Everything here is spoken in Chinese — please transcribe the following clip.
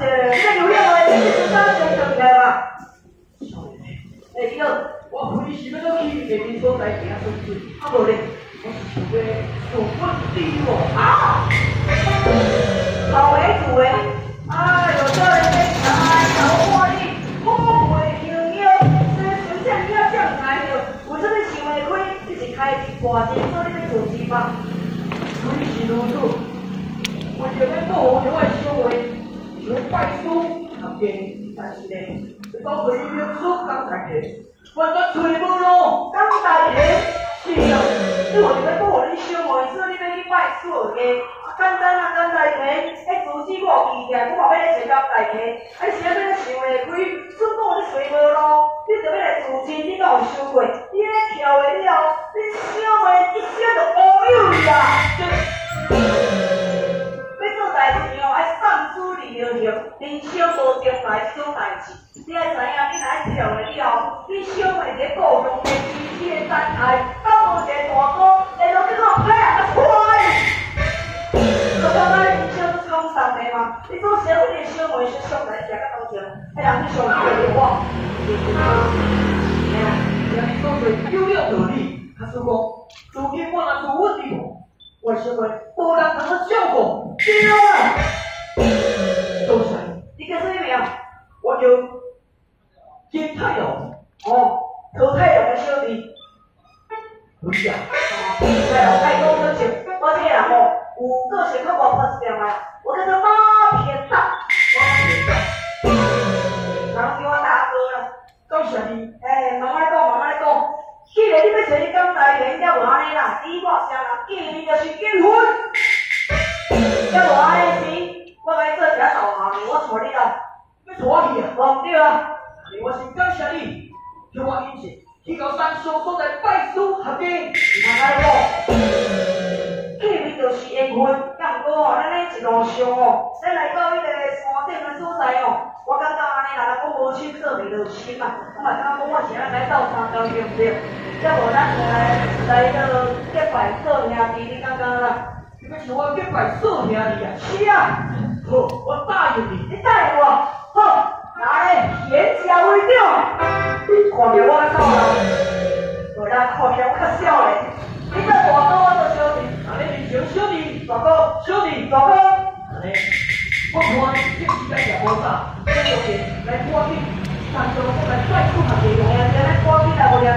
谢，你个有影的，你是三千上起来吧？哎，以后我陪你是要到去别边所在行顺顺，啊无咧，我是想要做稳定哦。啊！老为主诶，哎哟，叫人家哎，老花哩，好袂牛牛，这真正你要这样来着，有这个想会开，你是开一挂钱做你要做事吗？你是如此，想拜师学艺，但是呢。到回约书刚才去，我这吹无咯，刚才去，是啊，你话你要报你小妹，说你要去拜师的，简单啊，简单去，迄自己我意见，我嘛要来找交代去，啊，你想要想会开，说报你吹无咯，你就要来自亲，你敢有想过？你跳的了，你小妹一生就乌有去啊！要志。你爱知影，你来跳了以后，你想的这故乡的天气的山海，到无一个大哥，然后叫做哎呀，快！我刚才你想讲啥的吗？你做社会的小妹是上来食个头前，哎呀，你上去的我。哎呀，你说的有了道理，他说过，如今我那做问题，我小妹不能他的效果，对啊。都是你看这里没有？我叫。金太阳，哦，何太阳的兄弟，不是啊，太阳太高个性，我这个人哦，有个性较活泼一点啊，我叫做马偏大，马偏大，人叫我大哥啦，讲啥物？哎，慢慢讲，慢慢讲。既然你要找你刚才人家无安尼啦，你我啥人见面就是结婚，要无安尼时，我来做一下导航，我带你啦，要带我去啊？哦，对啊。我是感谢你，叫我引荐去到山上所在拜师学艺。慢慢讲，见面就是缘分。要不过咱咧一路上哦，咱来到迄个山顶的所在哦，我感觉安尼啦，讲无亲做袂落心嘛。我嘛感觉讲我是安来到山高对不对？要无咱就来来个结拜做兄弟，你感觉啦？你要是我结拜做兄弟啊？是啊，好，大家，看下我较少嘞。你做大哥，我做小弟，安尼就小弟，大哥，小弟，大哥，安尼，我看你这时间也无啥，这就给来赶紧，上上我来快速下地，哎呀，这来赶紧来，无聊